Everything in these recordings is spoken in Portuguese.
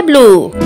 Sky blue.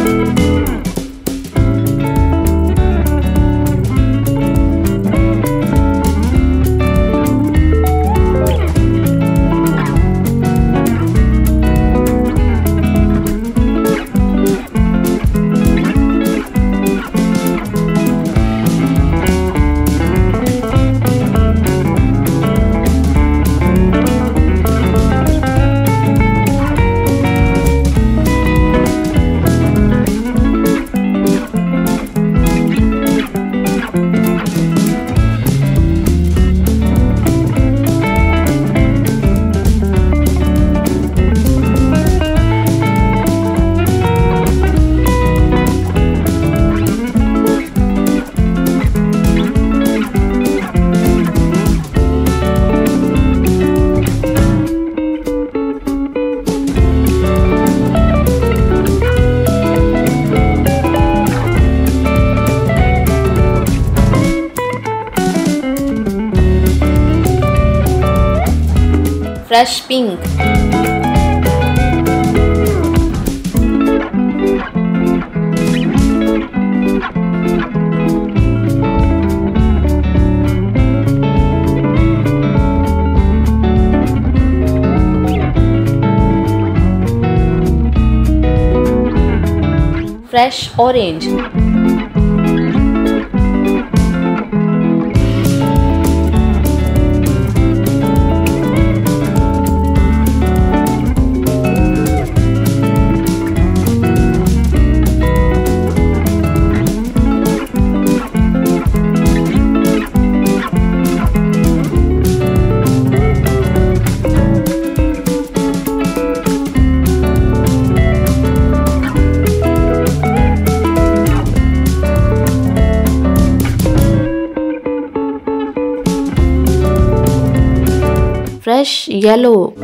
Fresh pink. Fresh orange. Yellow.